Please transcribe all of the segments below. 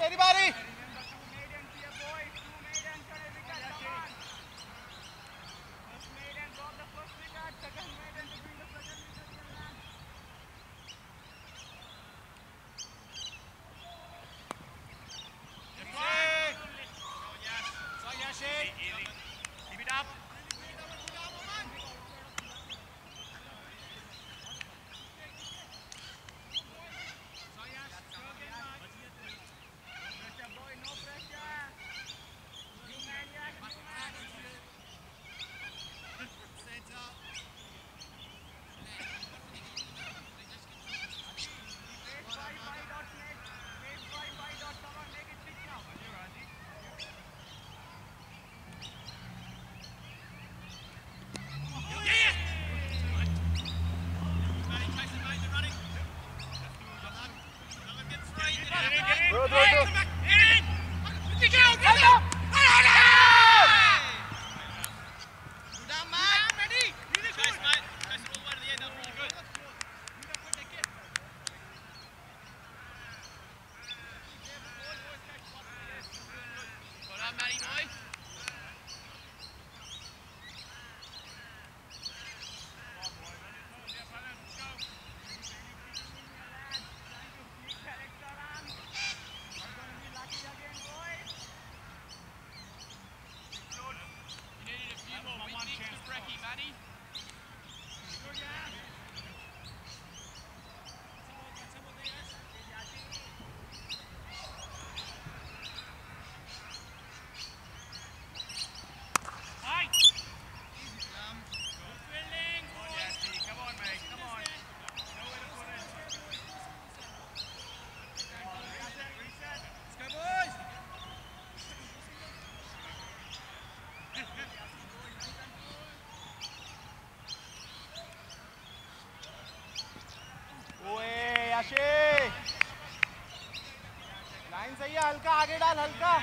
Anybody? Come हल्का आगे डाल हल्का।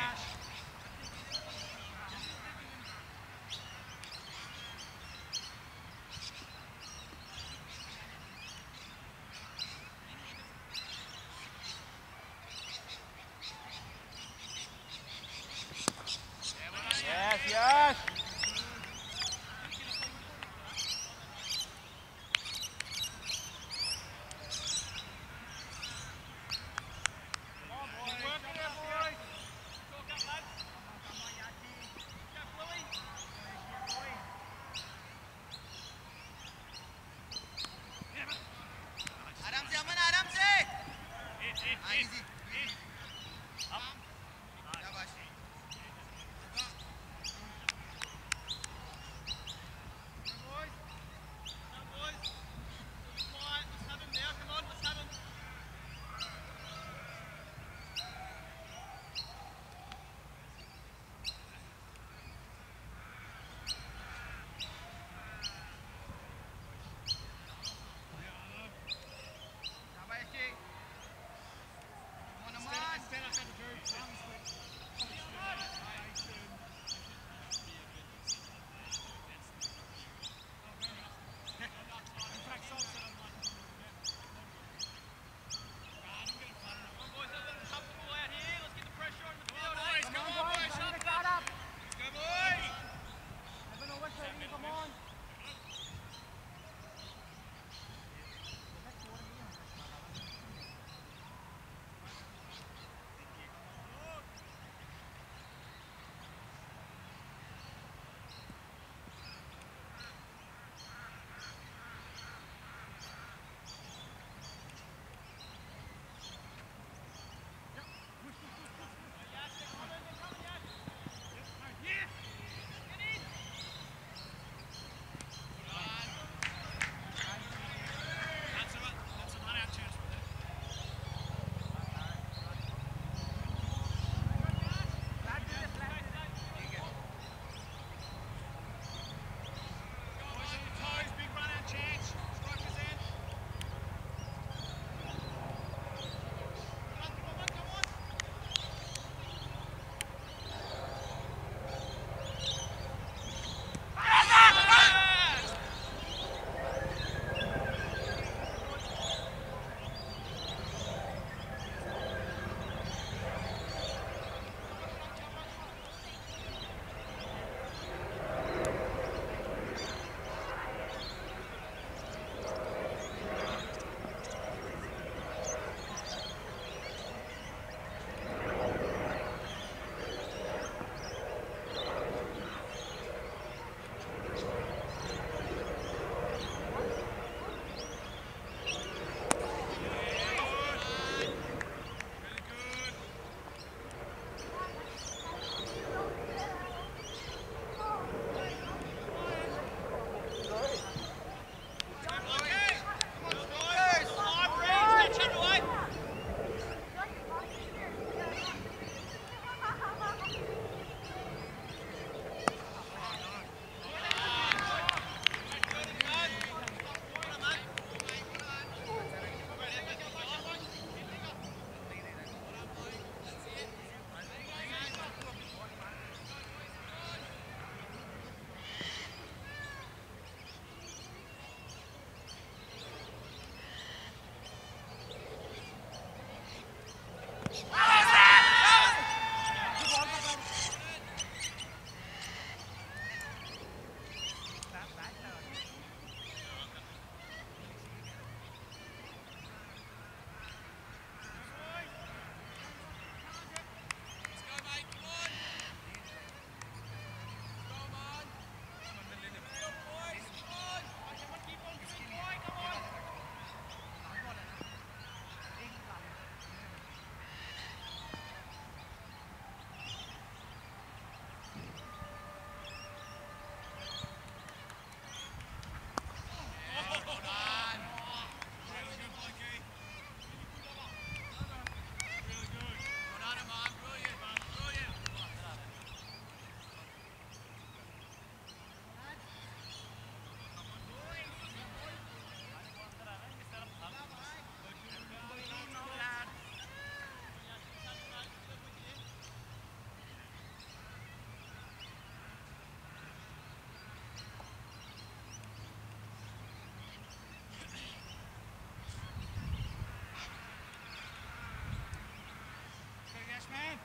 Man.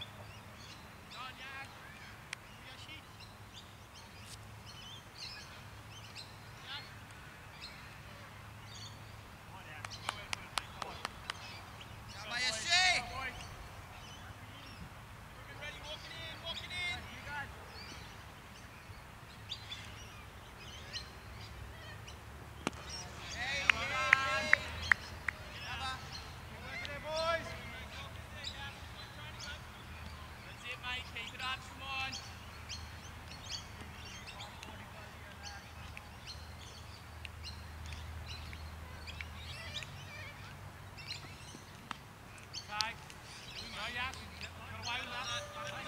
Done, Yash. Yeah. Why not?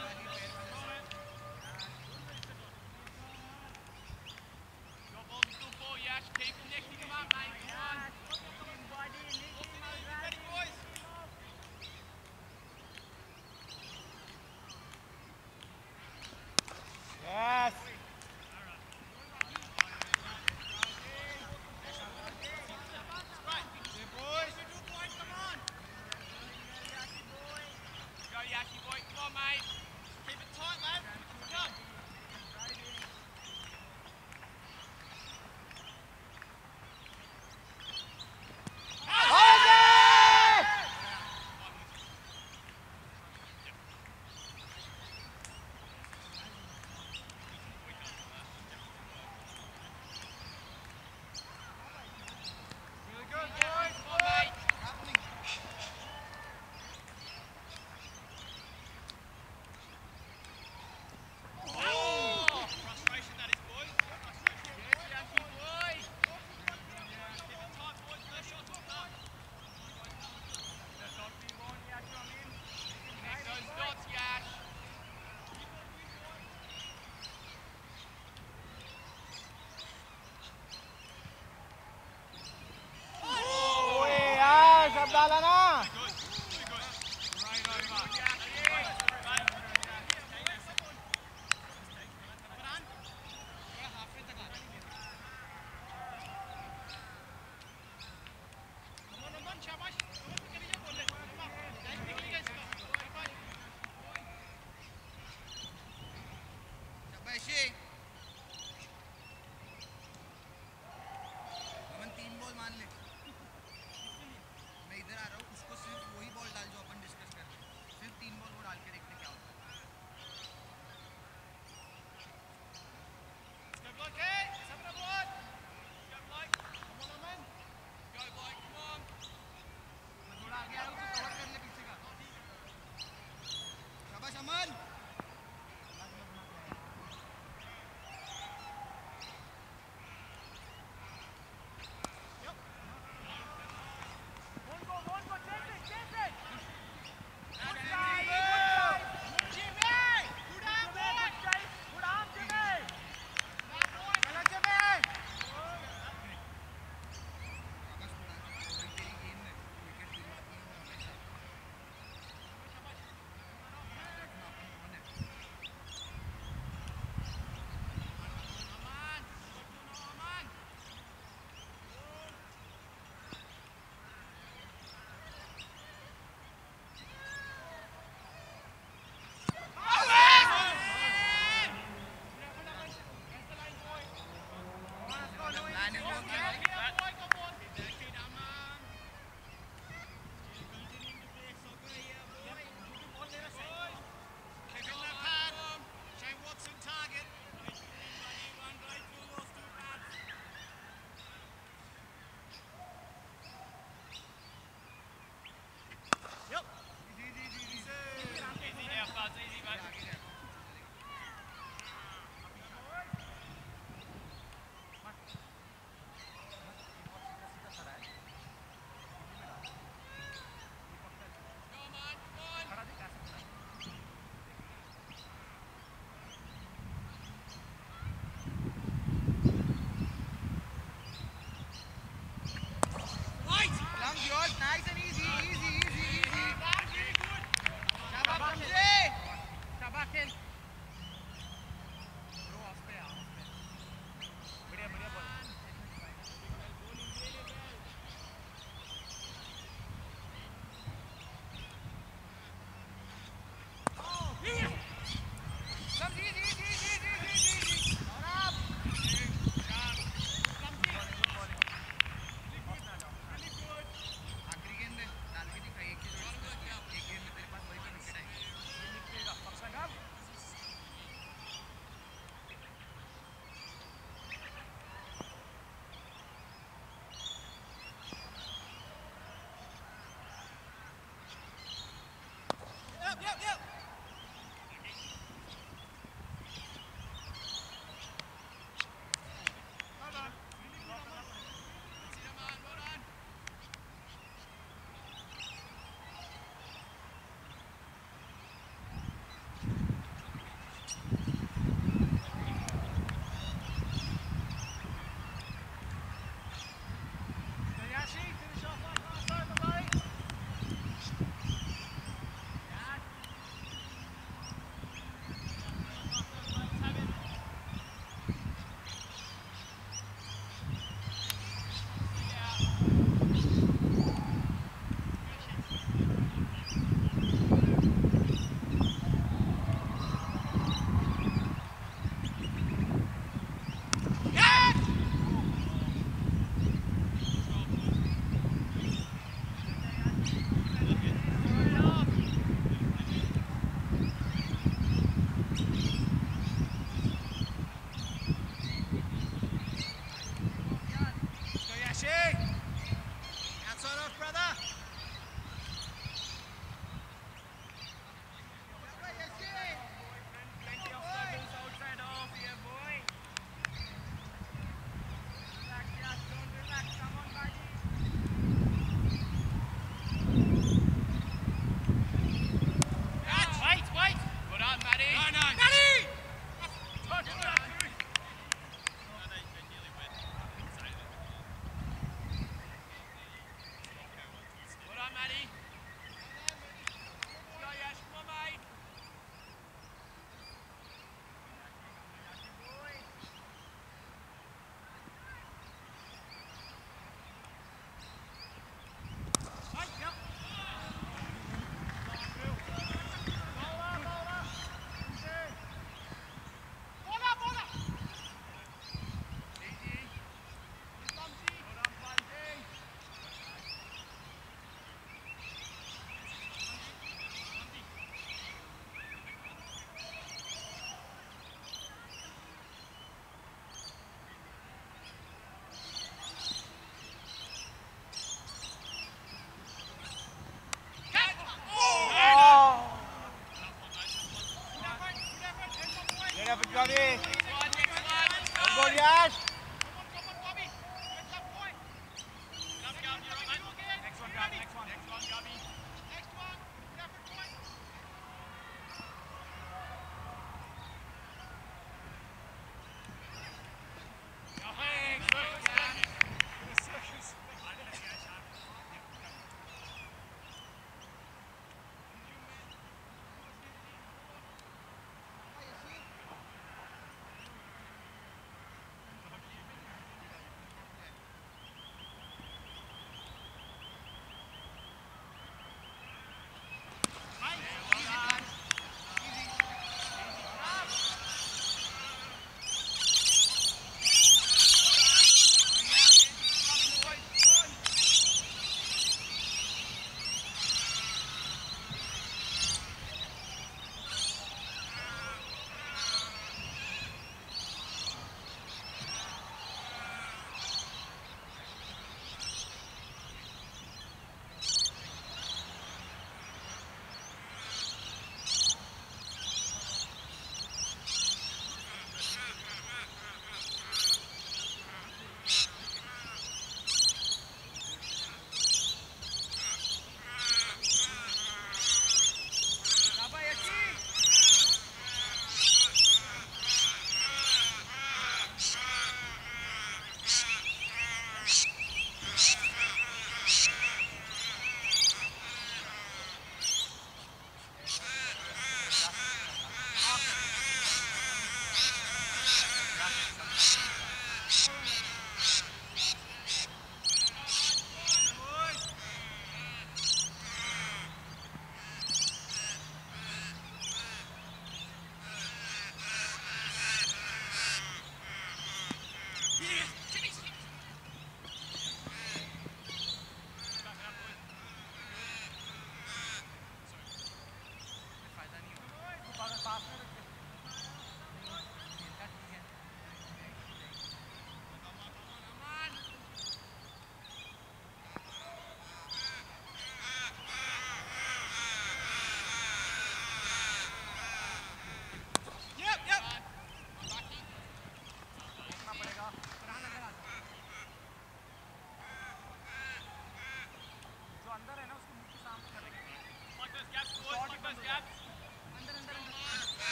Yep, yep.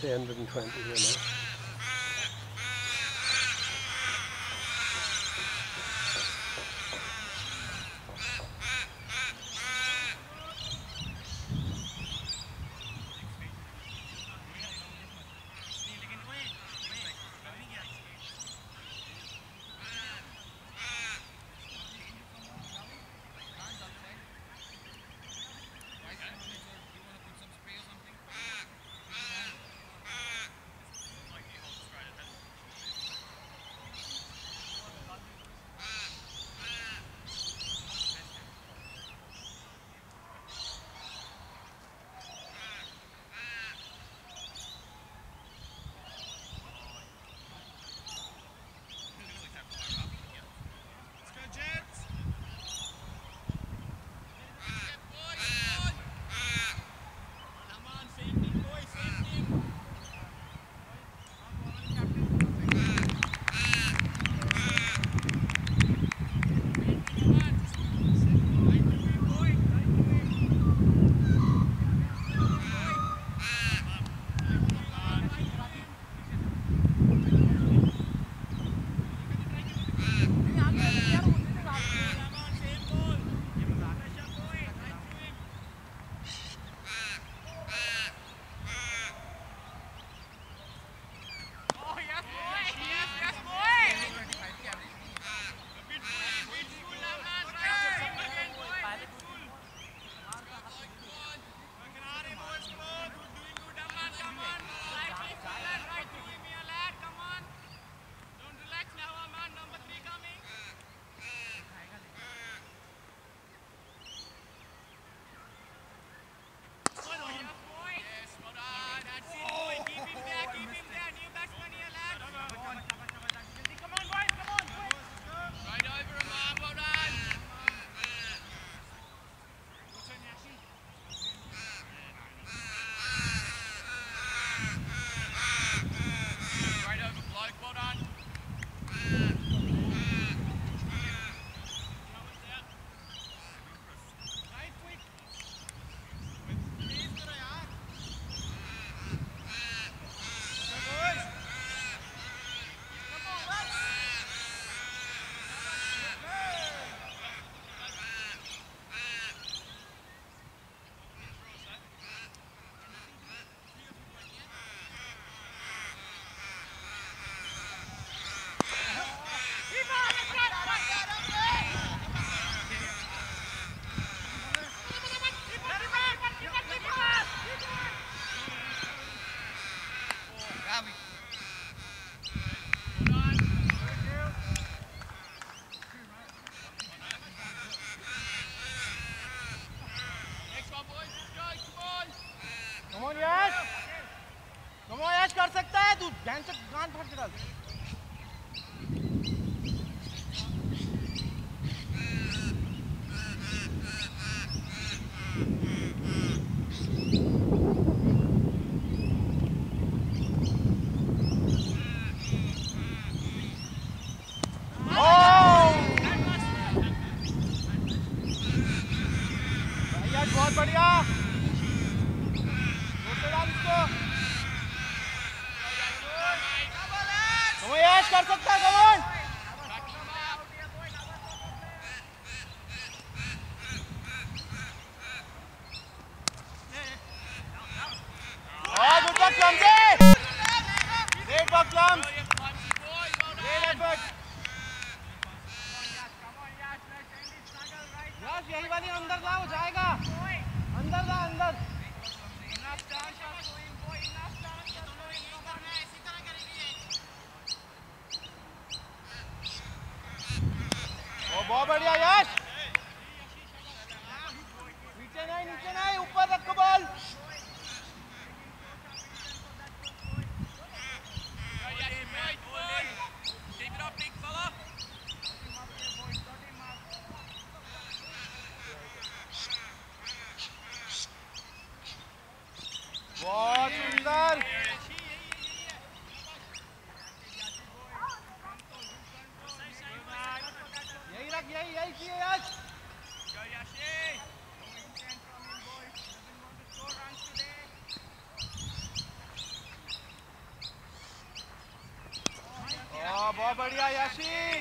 Say 120 here now. Why can't you make Gracias. बढ़िया याशी।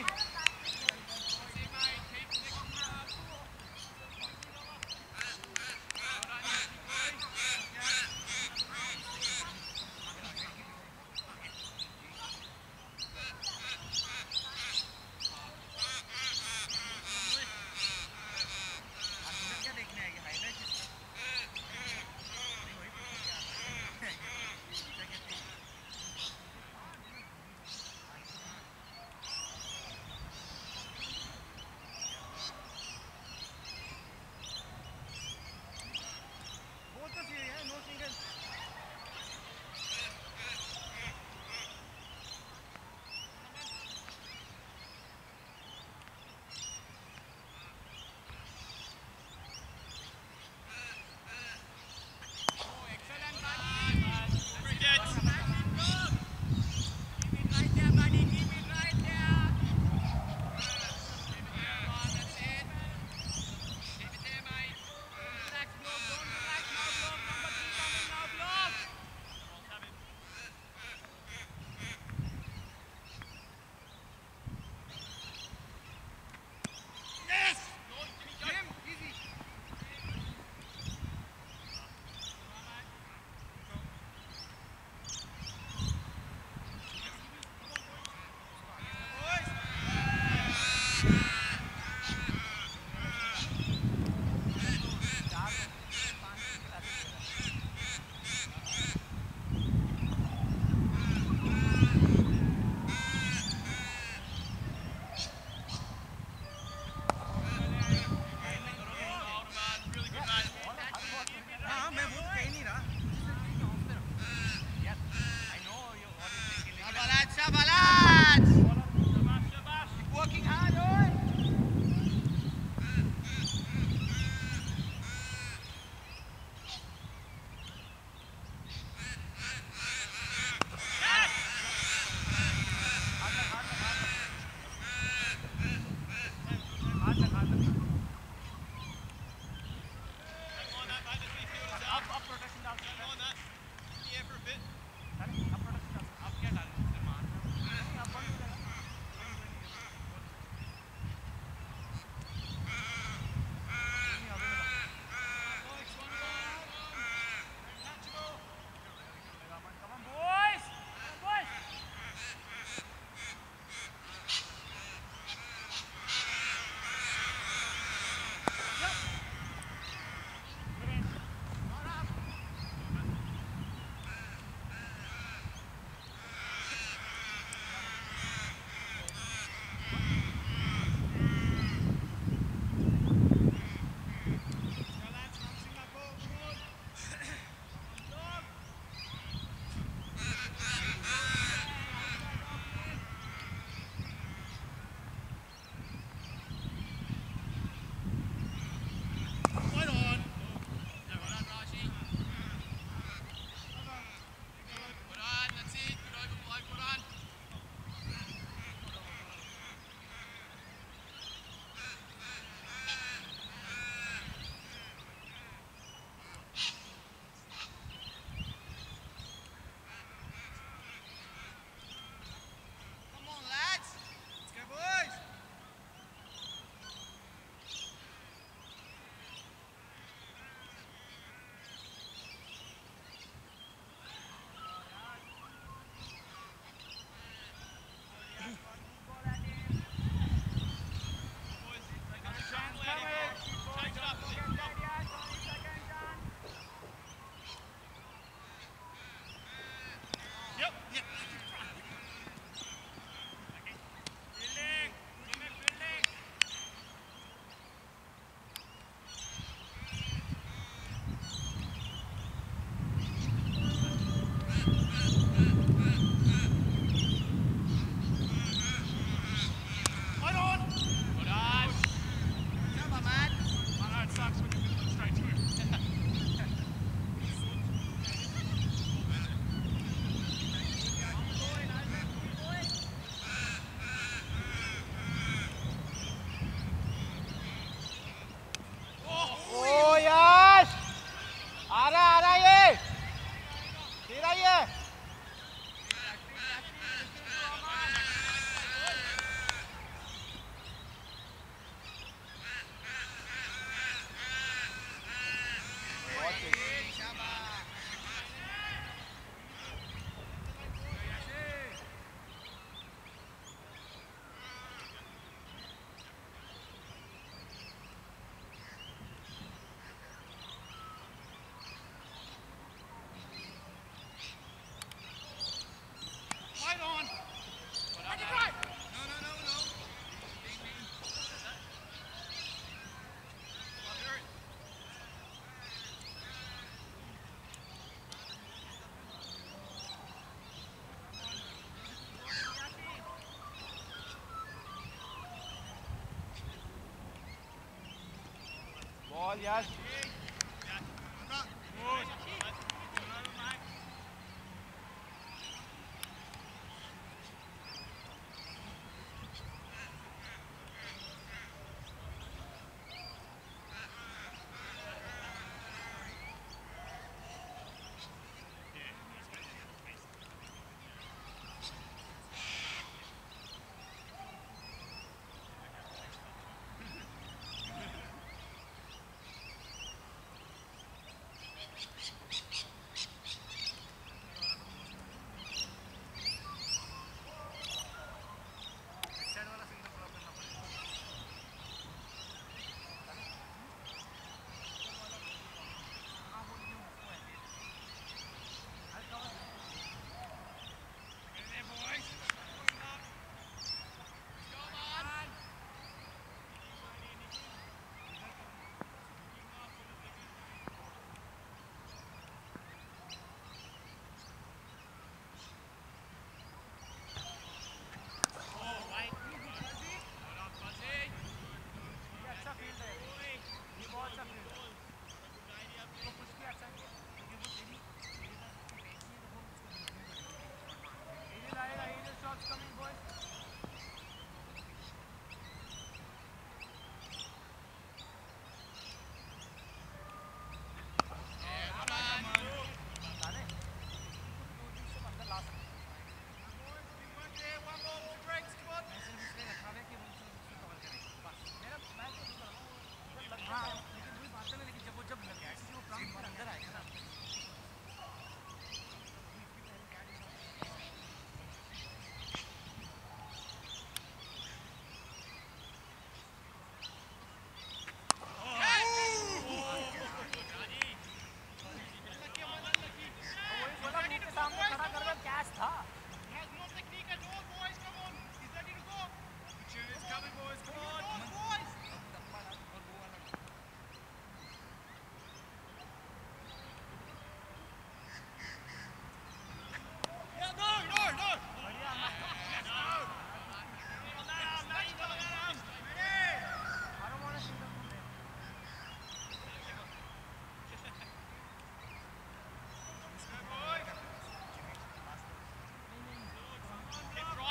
Olha,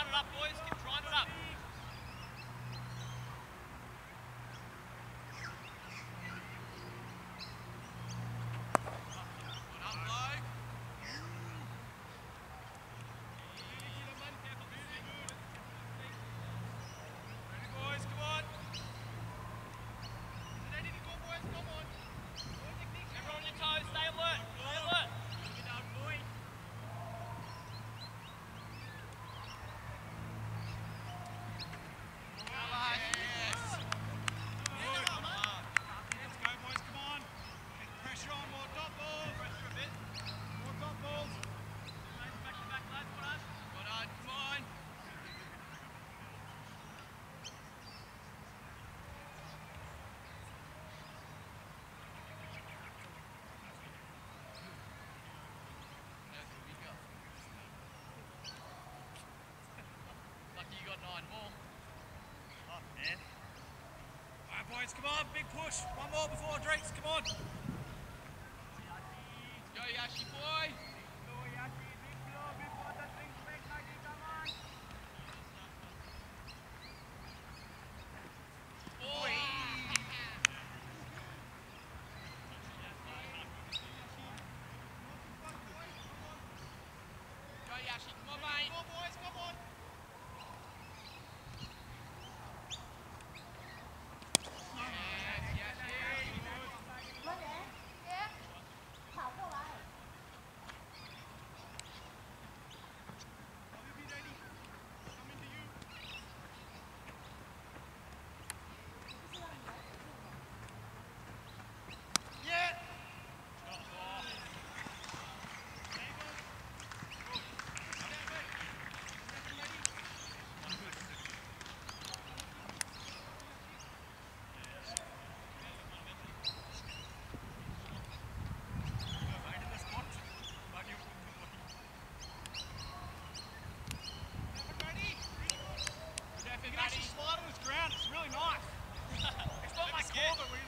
it up, boys. Keep trying it up. points. Come on, big push. One more before Drake's. Come on. get.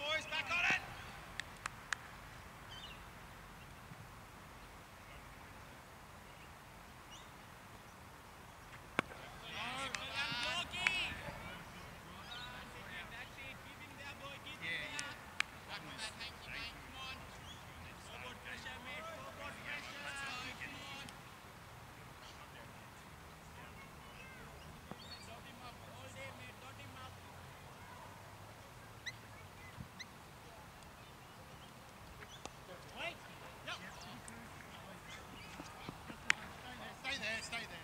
boys. Back on it. stay there.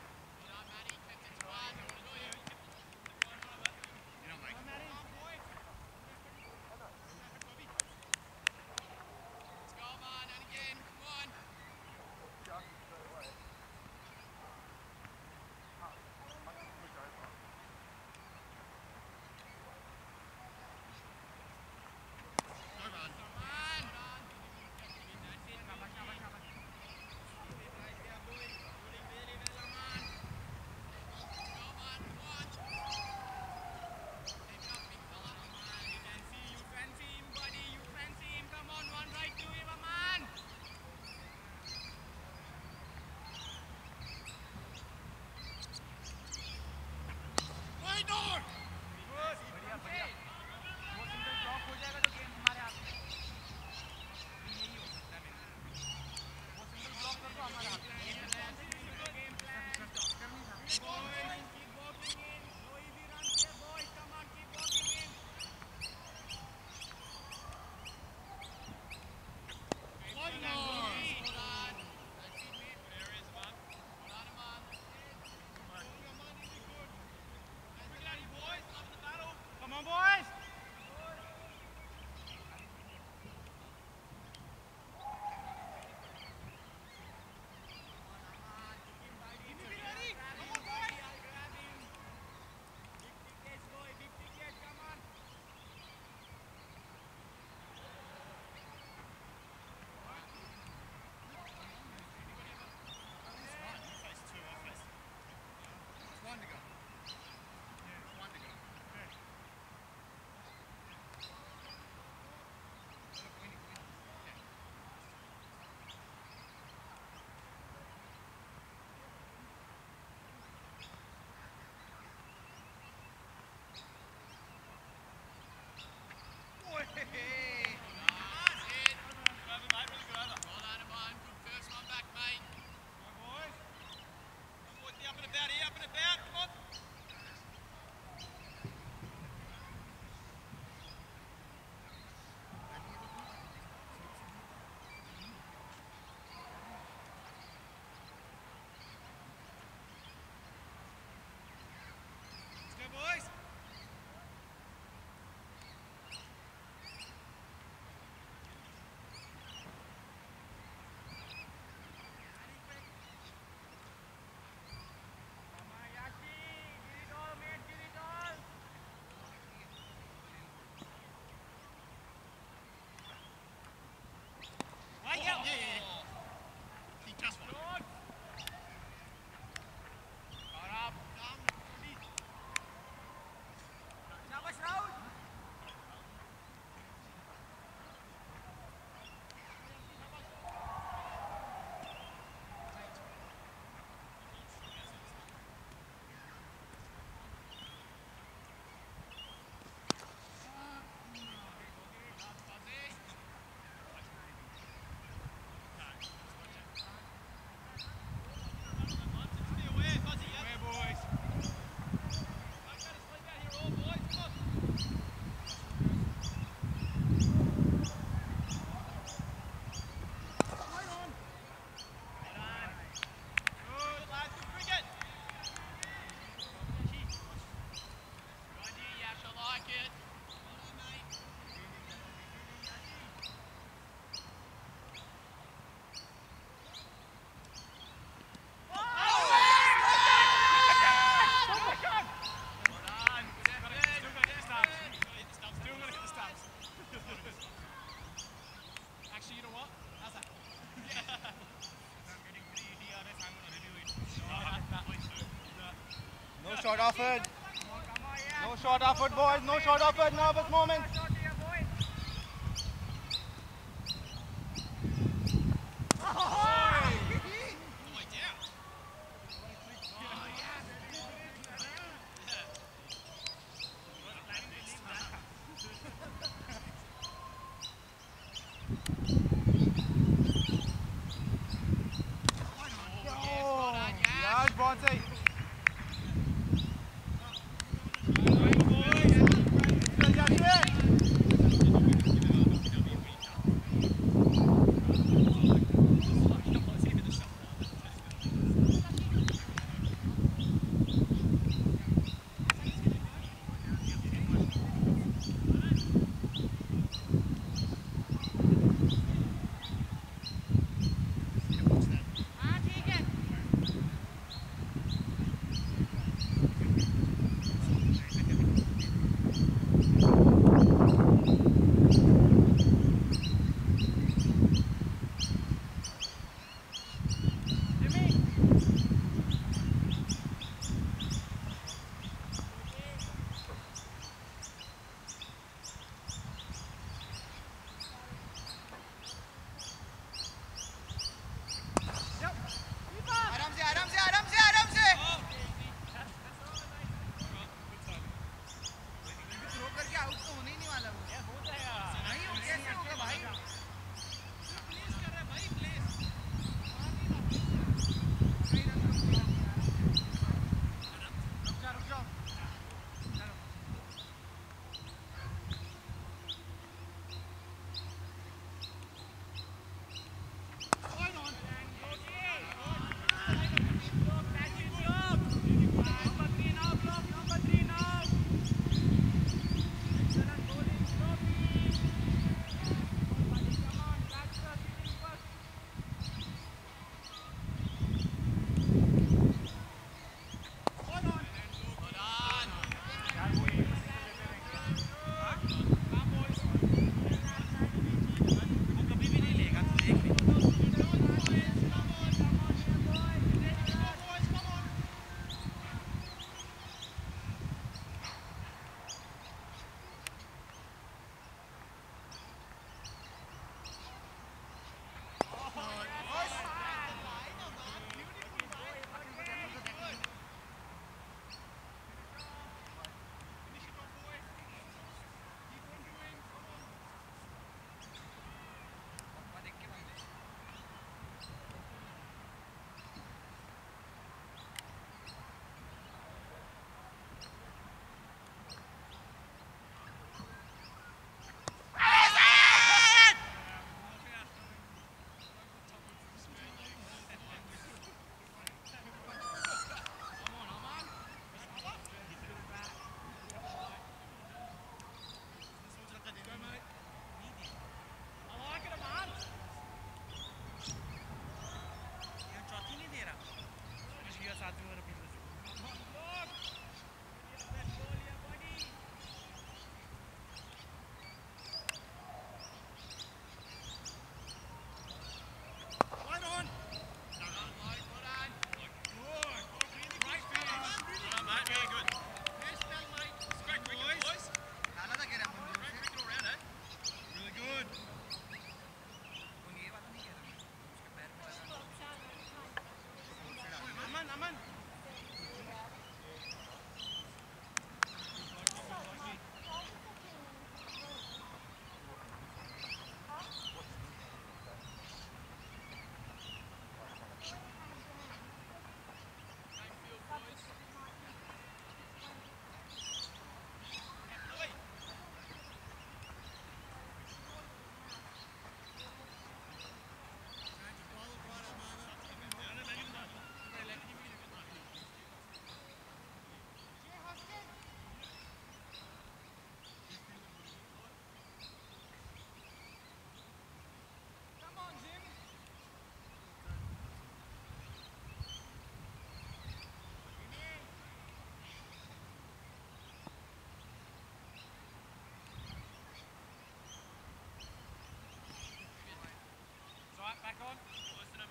Yeah. shot offered. No short offered, boys. No short offered. Nervous moment.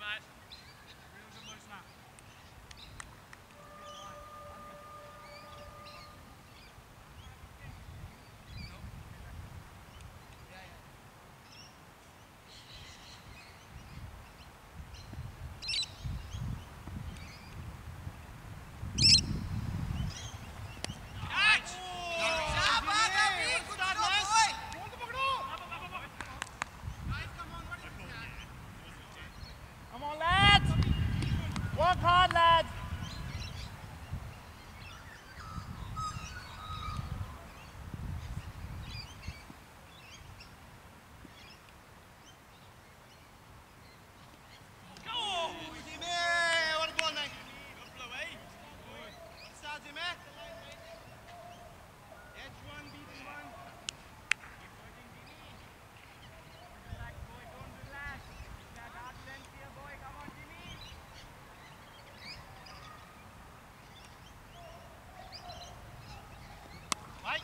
Matt.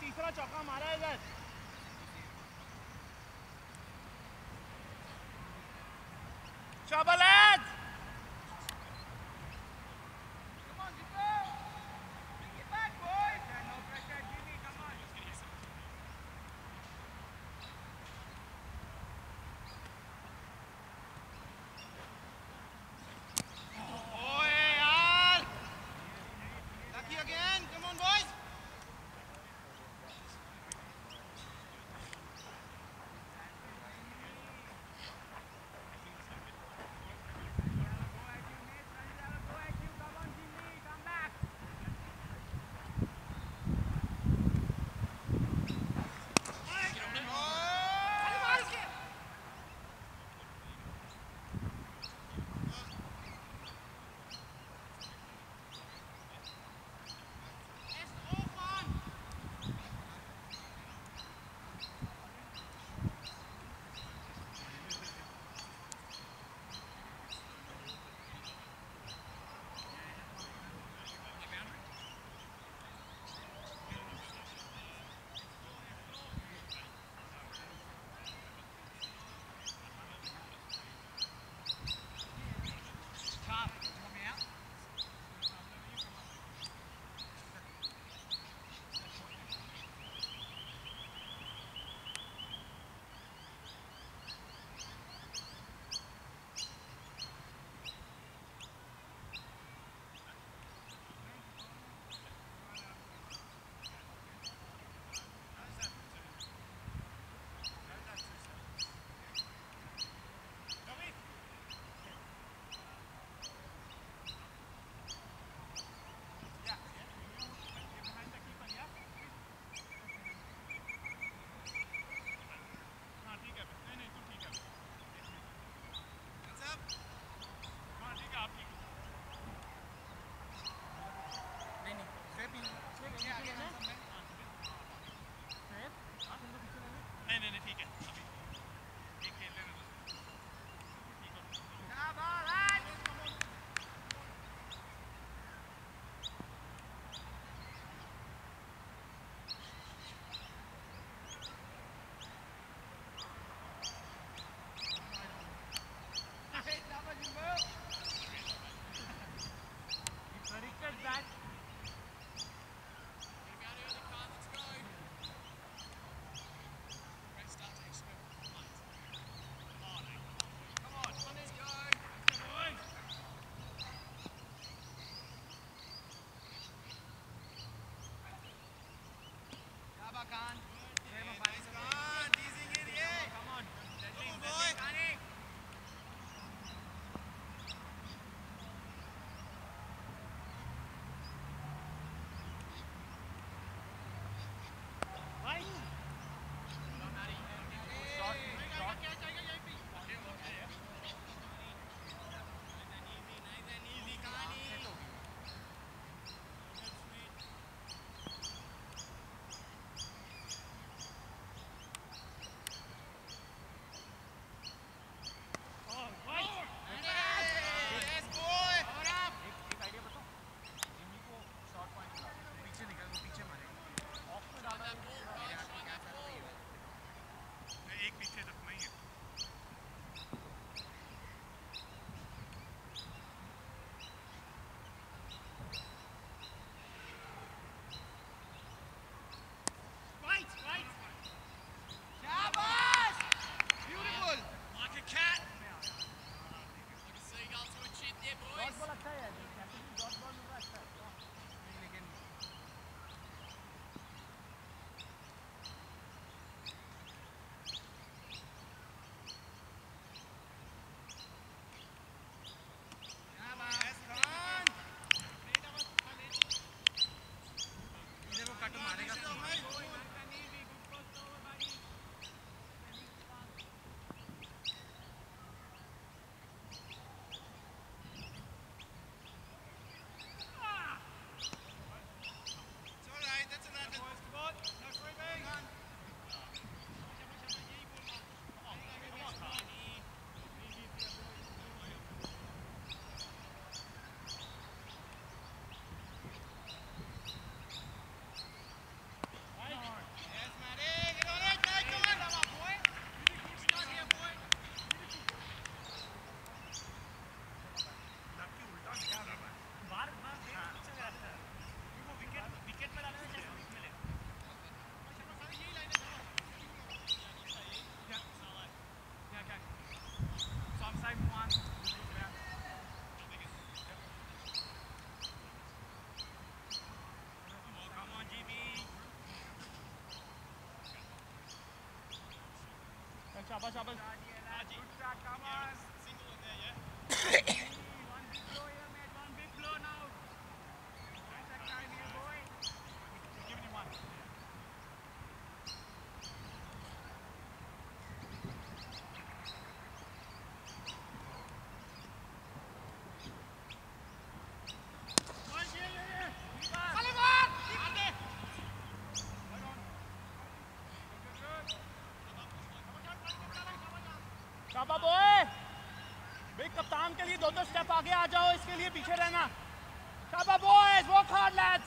तीसरा चौका मारा है इधर। Yeah, Shabba, shabba. Single in there, yeah? बाबा बोए भाई कप्तान के लिए दो दो स्टेप आगे आ जाओ, इसके लिए पीछे रहना। शाबा बोए वो खा लैड्स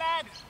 landed.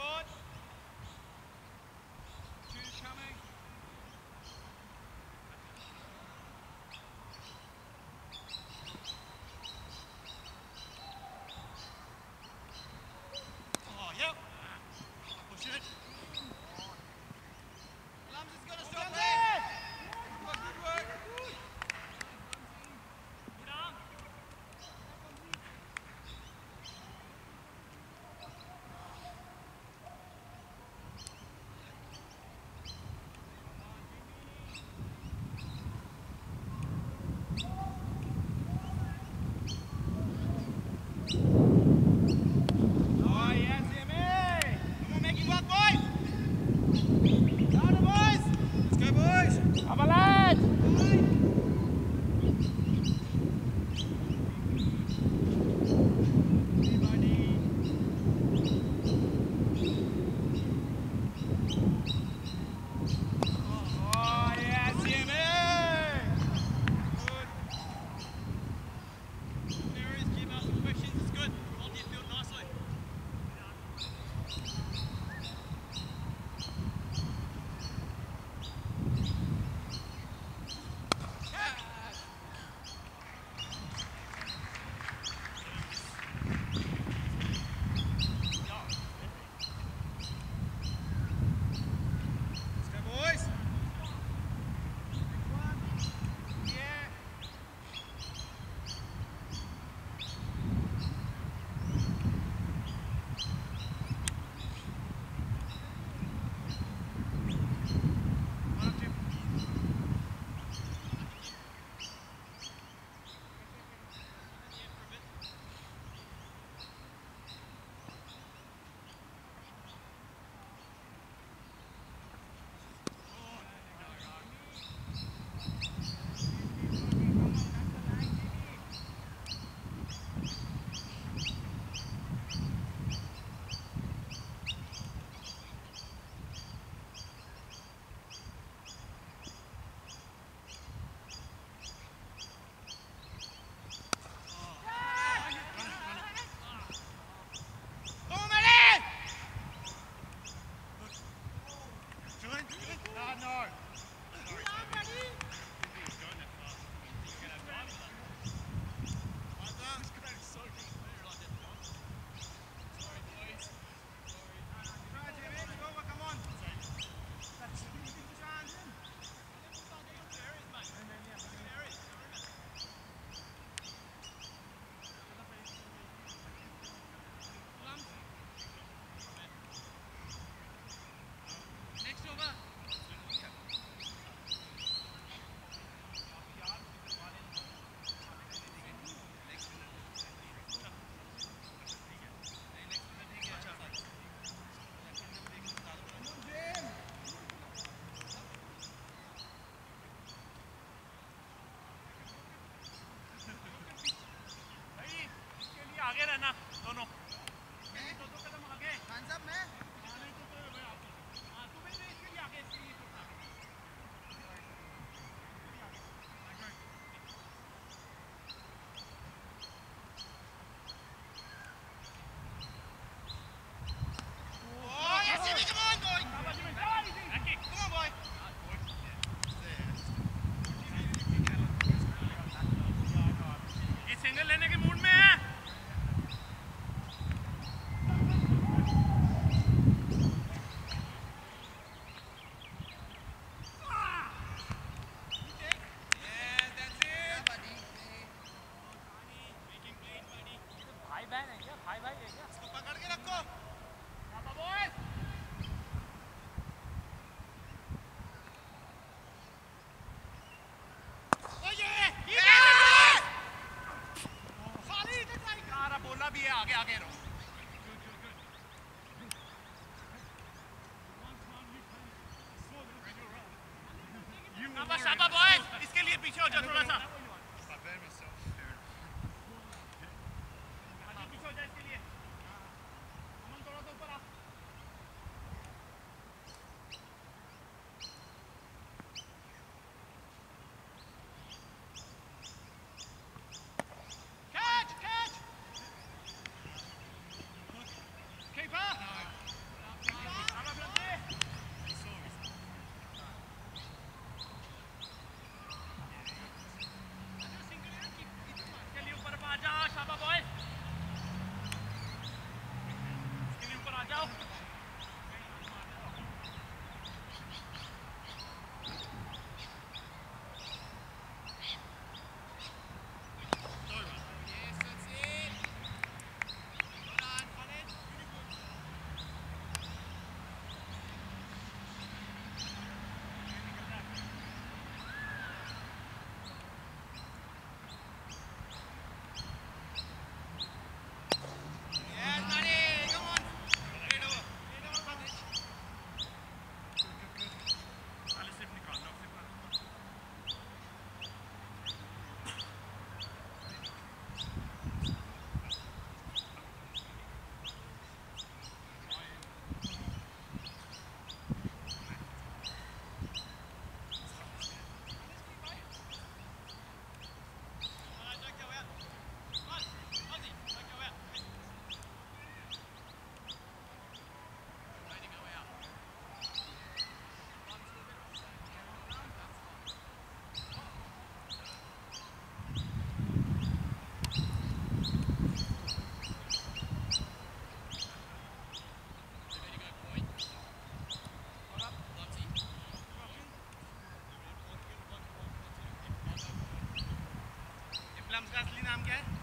on. get enough Keeper! Plums का असली नाम क्या है?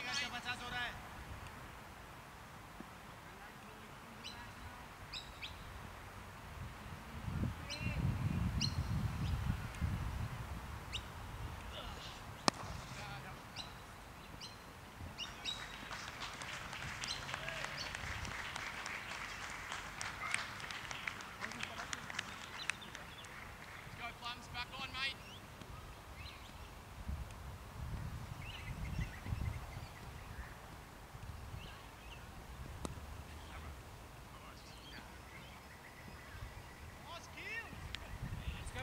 आगे बचा हो रहा है।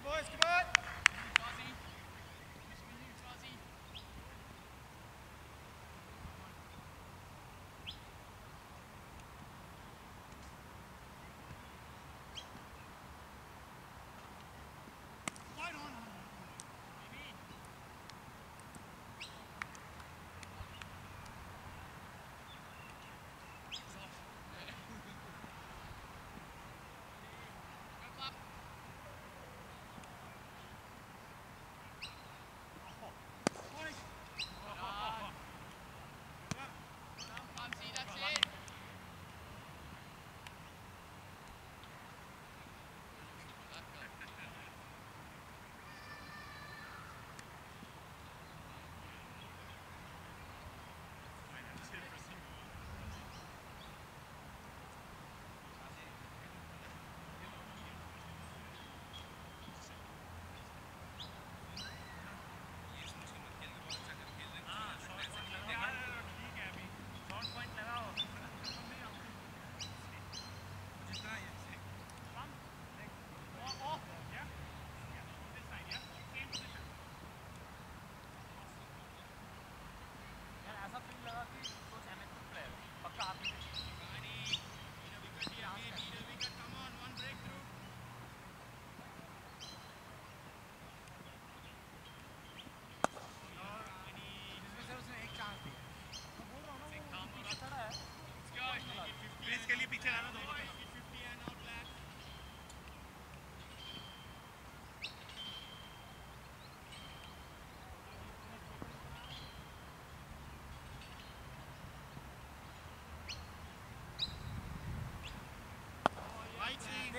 boys, come on.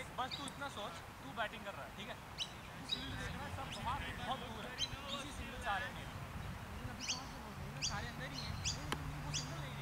देख, बस तू इतना सोच, तू बैटिंग कर रहा है, ठीक है? फ़ील्ड देखना सब बाहर बहुत दूर है। इसी सिंगल सारे में अभी कहाँ सारे अंदर ही हैं। वो सिंगल नहीं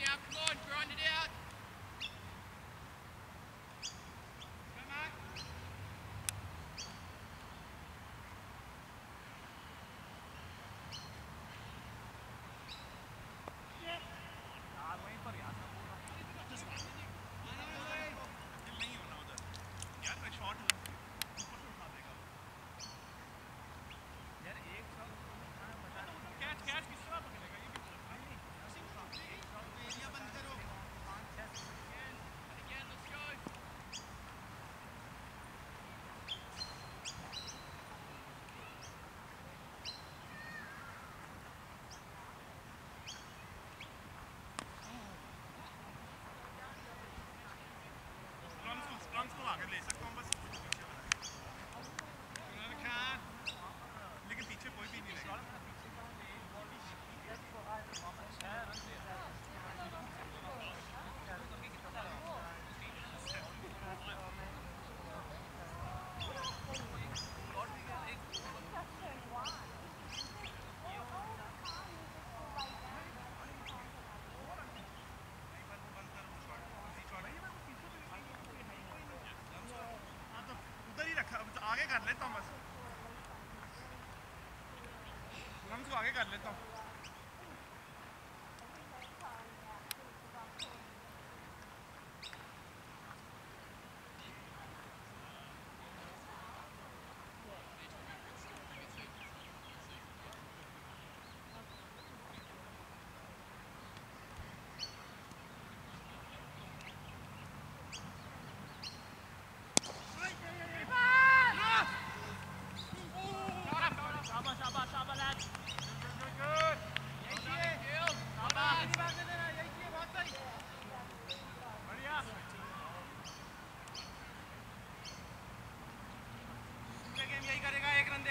now. Come on, grind it out. Rocket Lisa. आगे कर लेता हूँ बस। मैम को आगे कर लेता हूँ।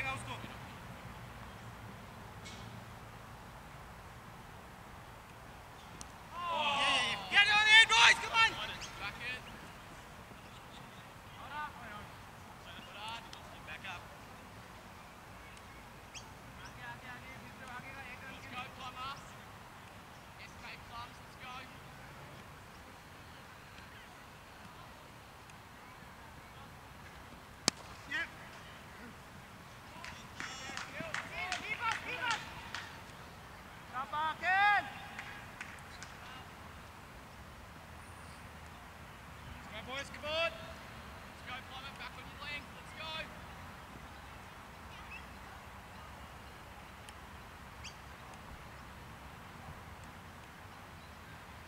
i was boys, come on. Let's go, Plummet, back on your length. Let's go.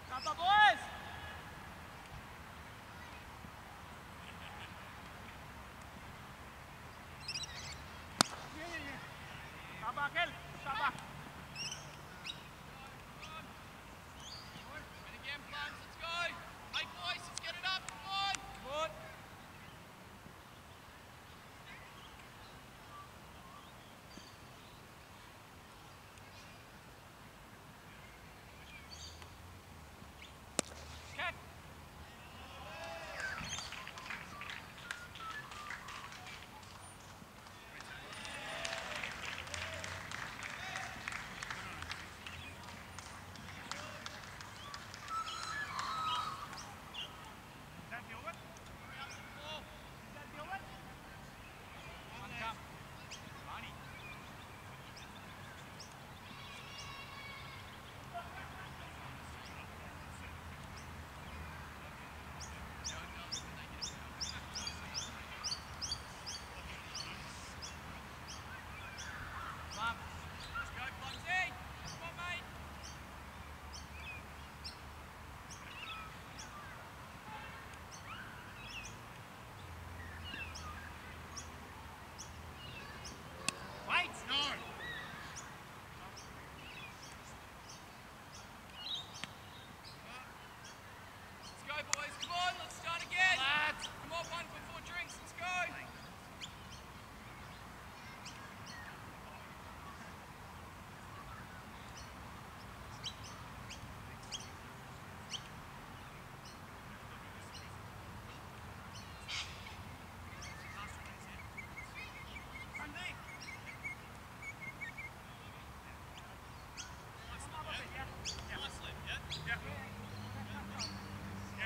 Kappa, boys! Yeah, yeah, yeah. Kappa, Akel, Kappa. And again, plunge. Let's go. Hey, boys, let's get it up. Come on. Good. Check. Let's go, Plumsy. Come on, mate. Wait! No! Let's go, boys. Come on. Let's start again. Come on, one for four drinks. Let's go. Let's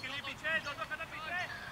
Filipe, c'è, Dodò, cadà, c'è.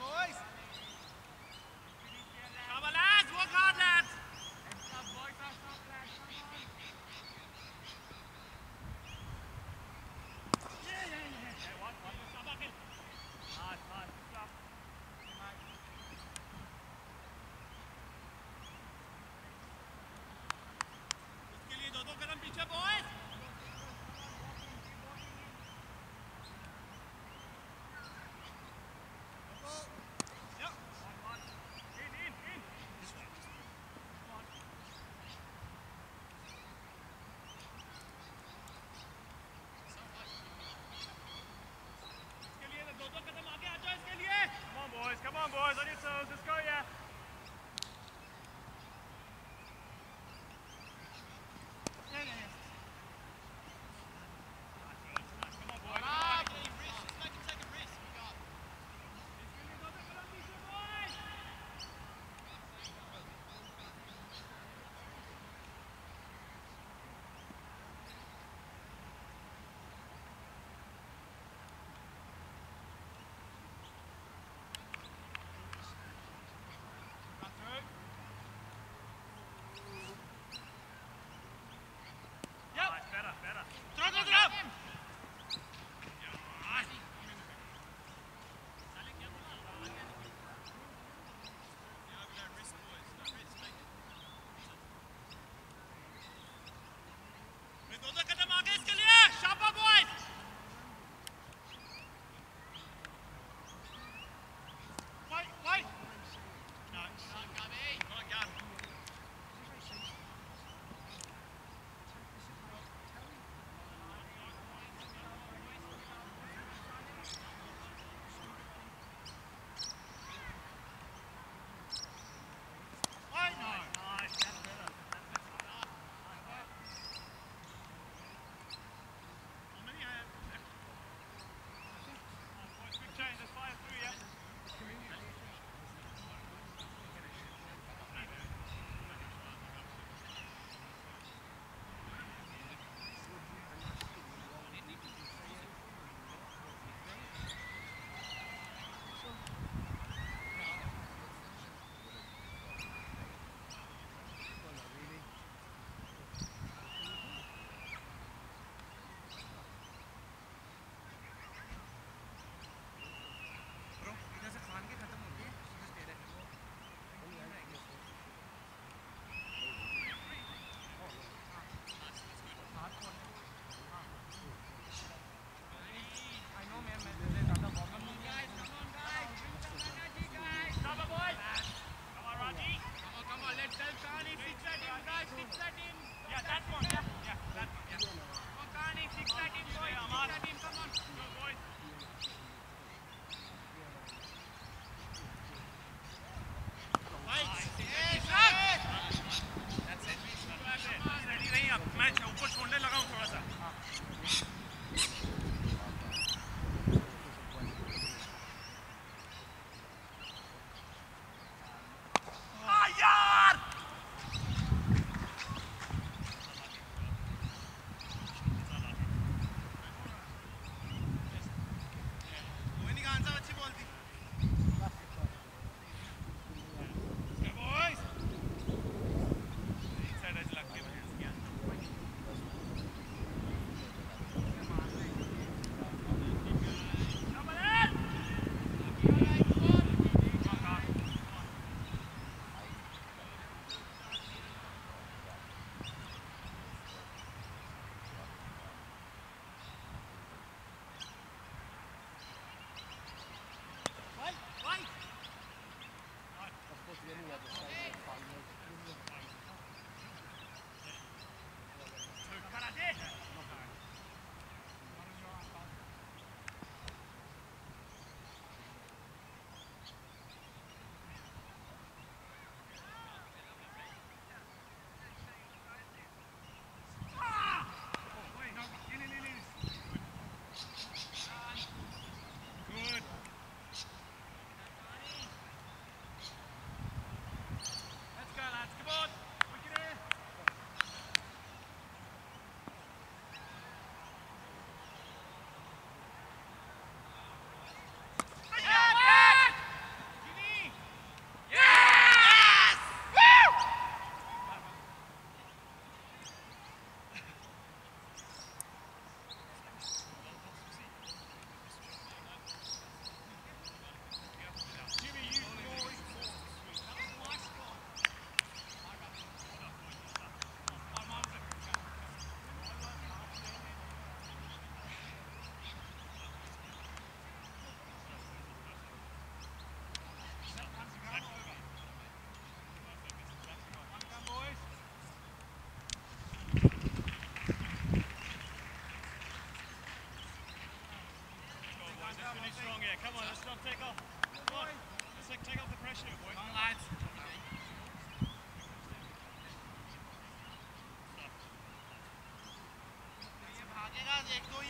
boys. boys, on your toes, let's go, yeah.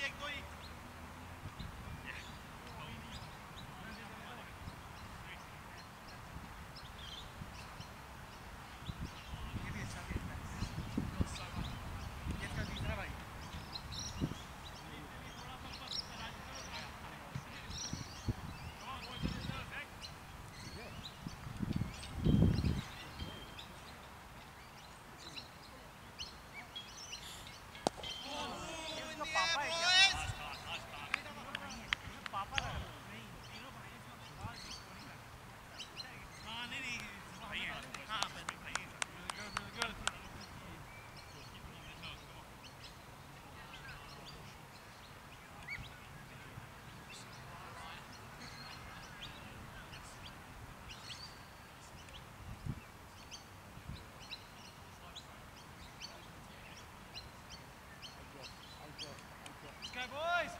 proyecto y boys!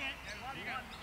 it.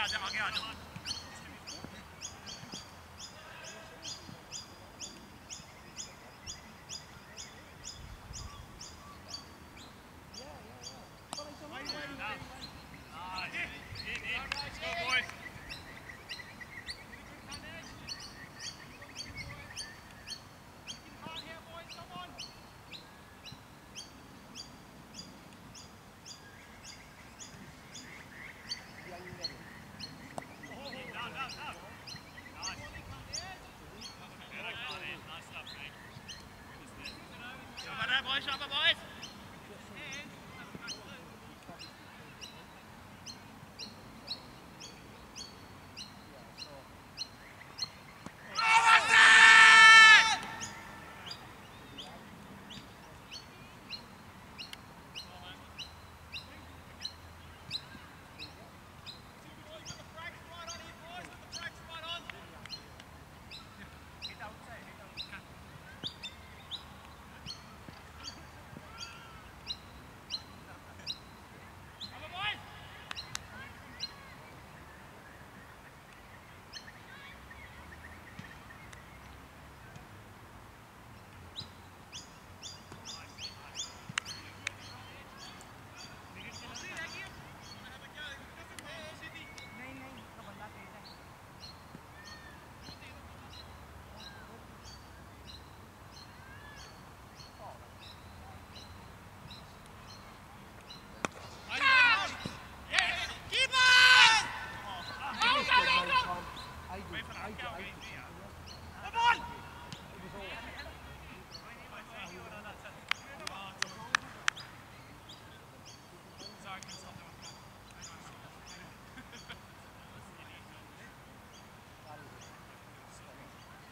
大家好给大 Sharper there, boys.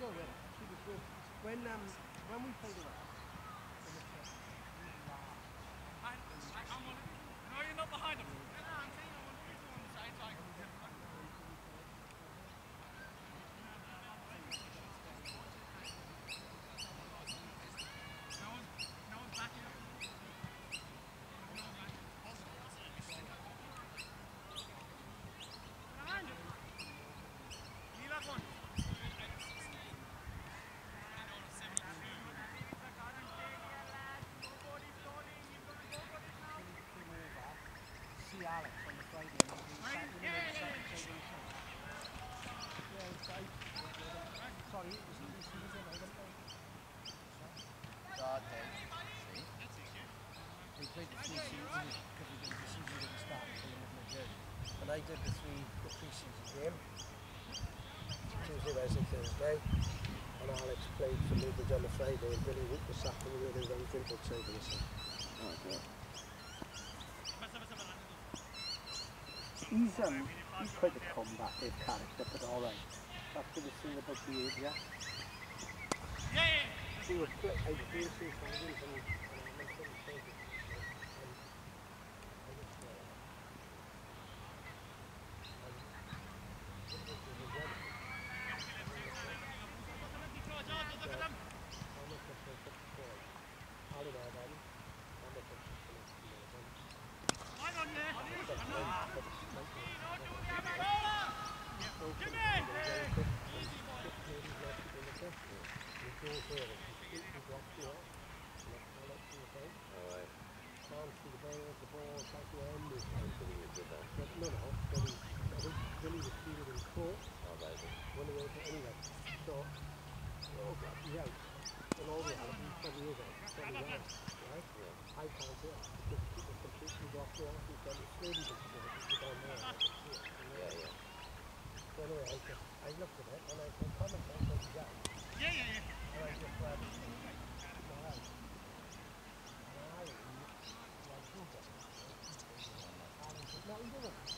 Boys. She was good. When um when we played her out, No, you're not behind him. see Alex on the Friday and we sat in the middle of the second show. Yeah, it's right. The three. And I did the three the three season game. Tuesday, Wednesday, Thursday. And Alex played for the and Billy Wood side. He's um he's quite a combative character, but all right. After the thing about behaviour, She was pla I was doing tails, the ball, back the end. But no, no, but he, I think Billy was treated in court. When he went to anyway. So, oh God, he's out. In all reality, he probably is out. He's probably out, right? I can't say it because people completely walked me off. He's got a sturdy bit to it. He's down there. I can see it. Yeah, yeah. So anyway, I, just, I looked at it and I said, common sense says he's out. Yeah, yeah, yeah. And I just went, no, out. Why? Like, who got it? And he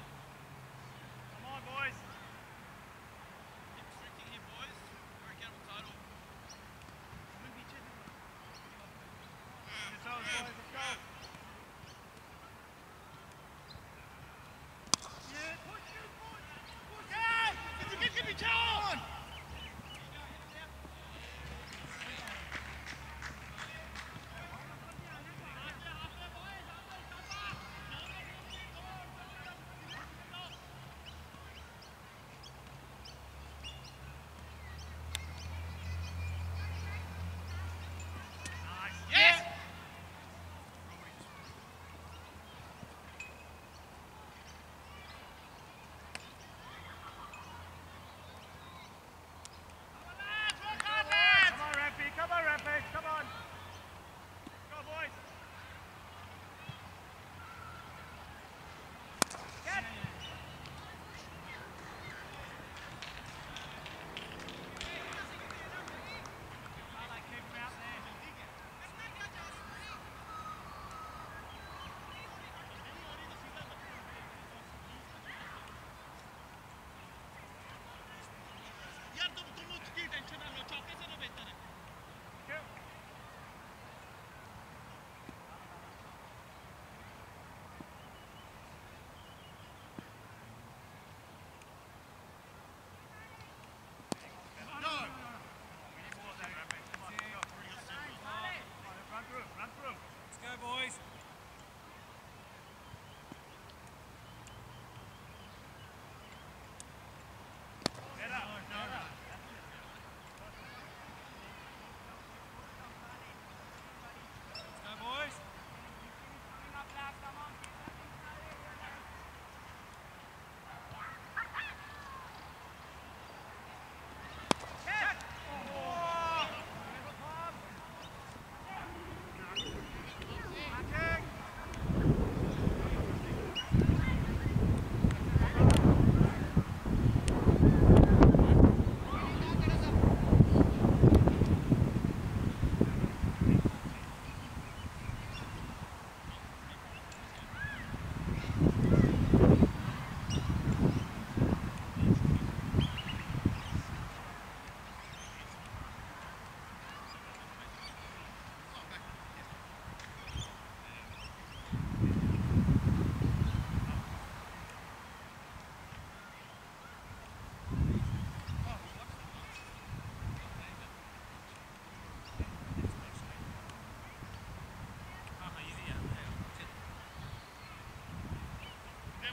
Joe!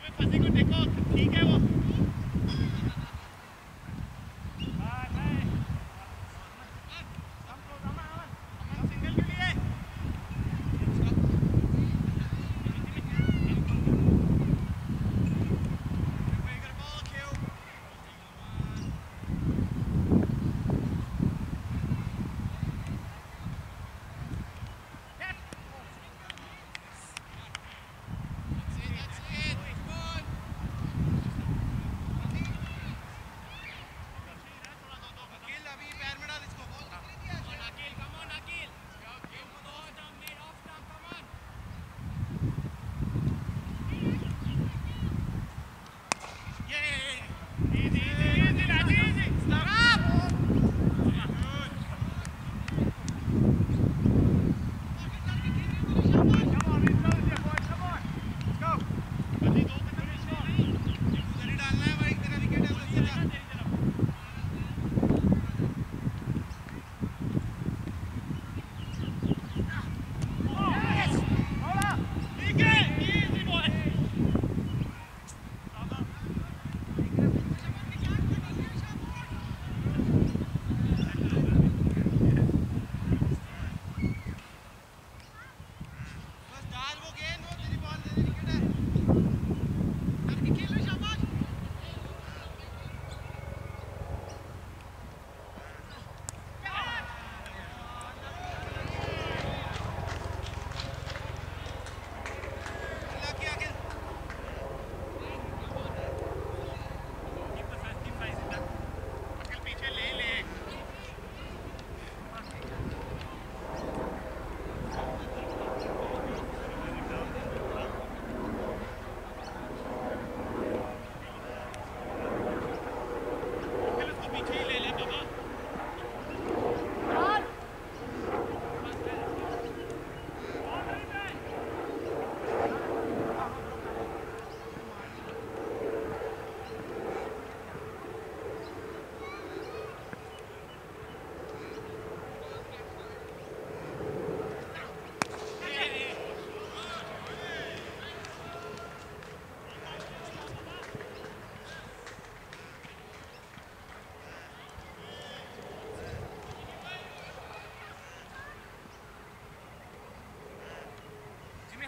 में फंसी को देखो ठीक है वो?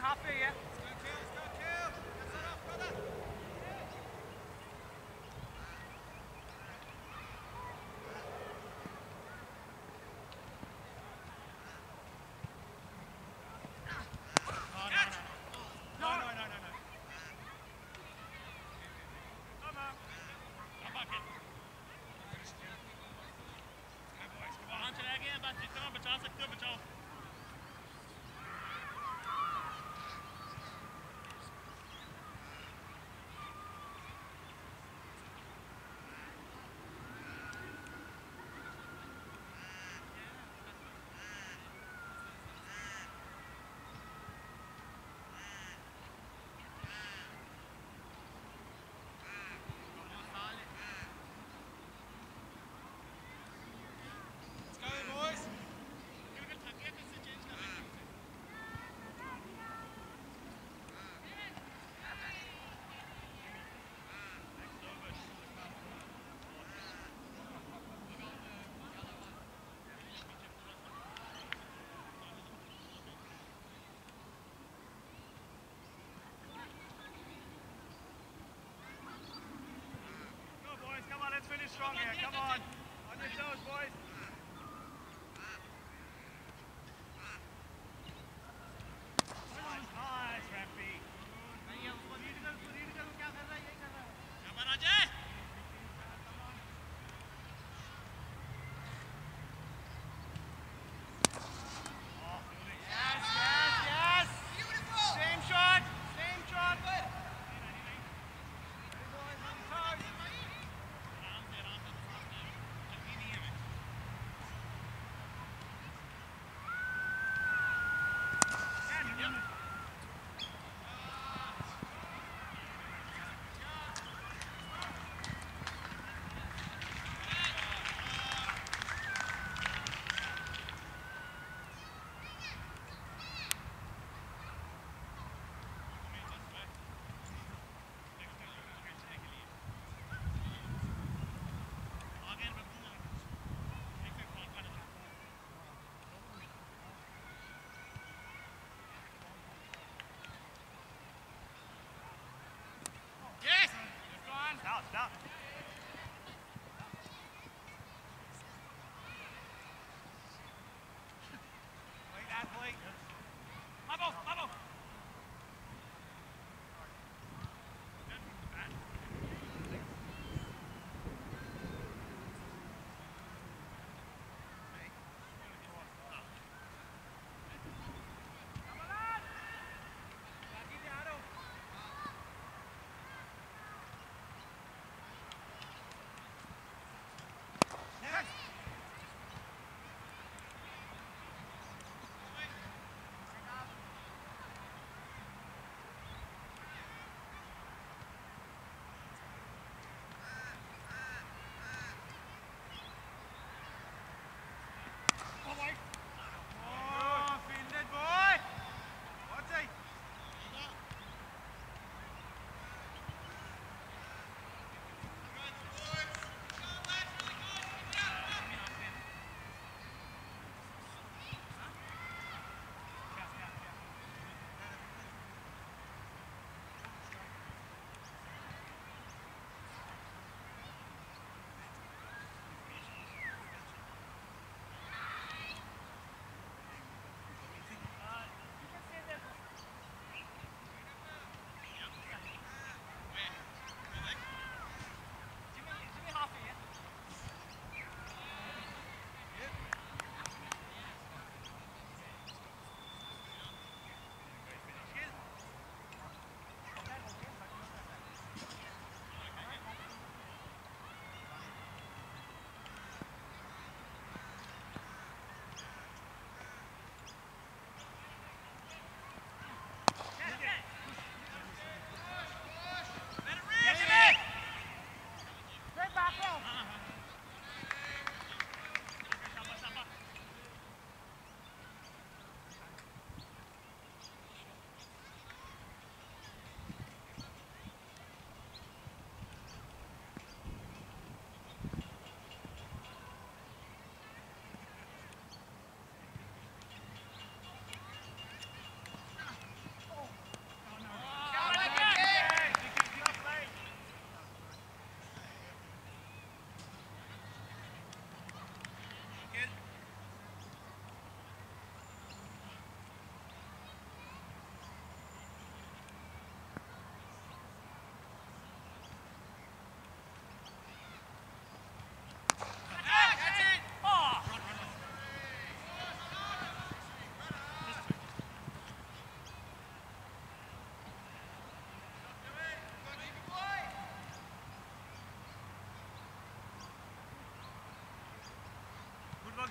happy, yeah? Again, but it's on, but it's on, it's on, but it's on. Strong here. Come on. On your toes, boys. Stop, stop. Wait,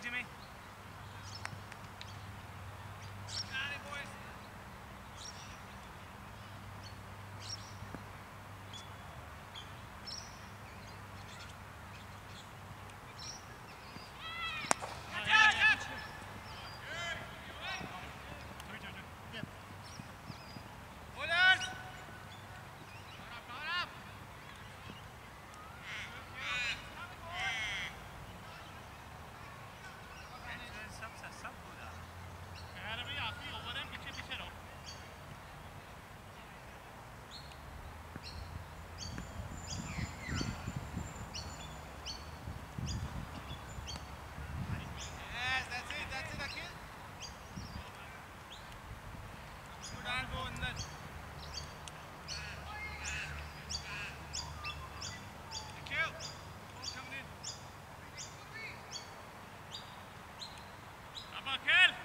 Shimmy. Got Raquel!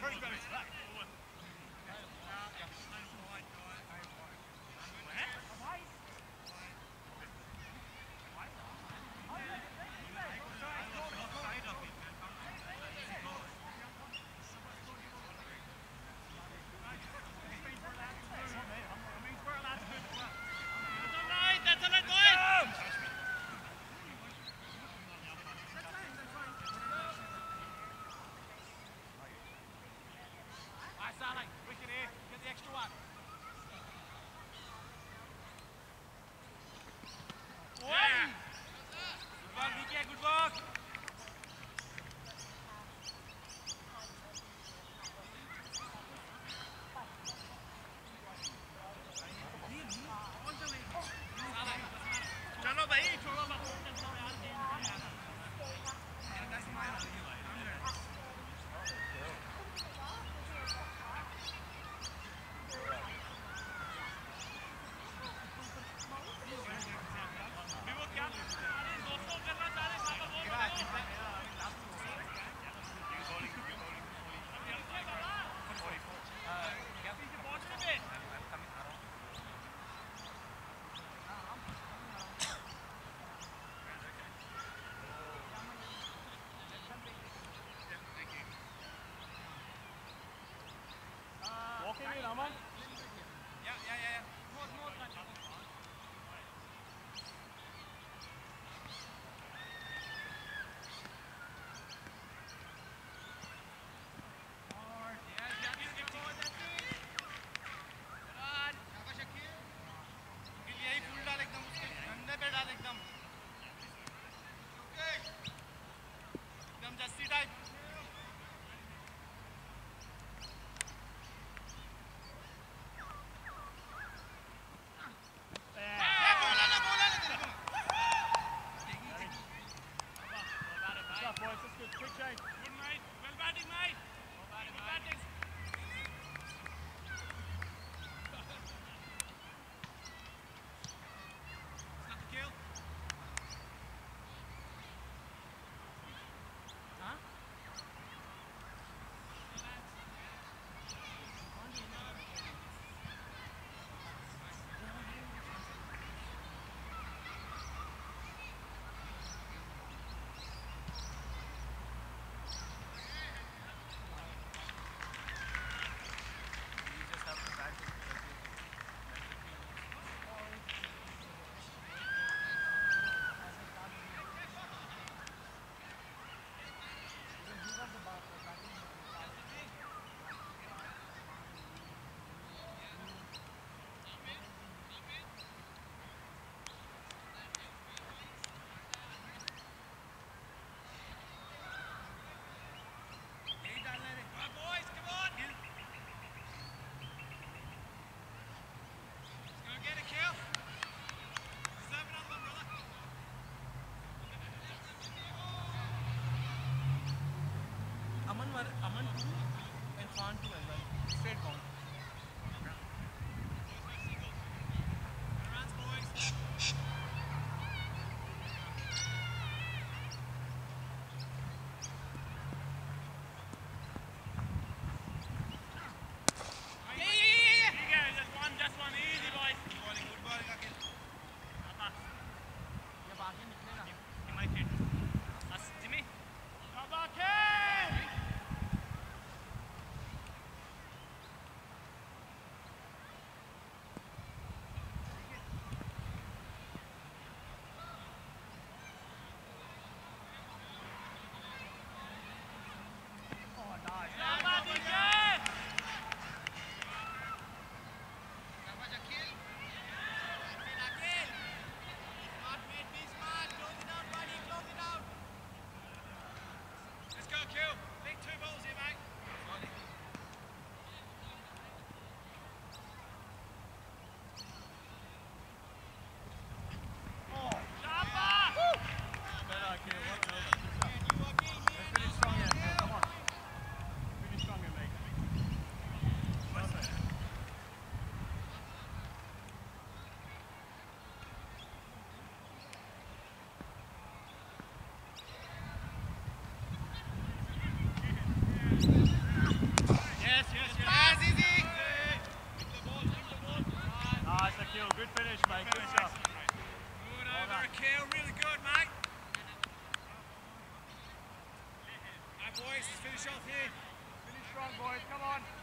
hurry, guys. Good work. Ja, ja, ja. Finish off here. Finish strong, boys. Come on.